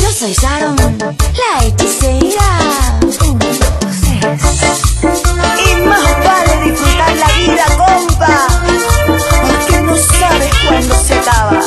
Yo soy Sharon, la hechicera. Un, dos, tres. Y más vale disfrutar la vida, compa. Porque no sabes cuándo se acaba.